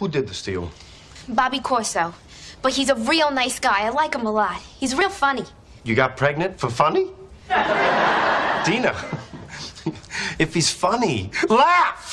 Who did the steal? Bobby Corso. But he's a real nice guy. I like him a lot. He's real funny. You got pregnant for funny? Dina, if he's funny, laugh!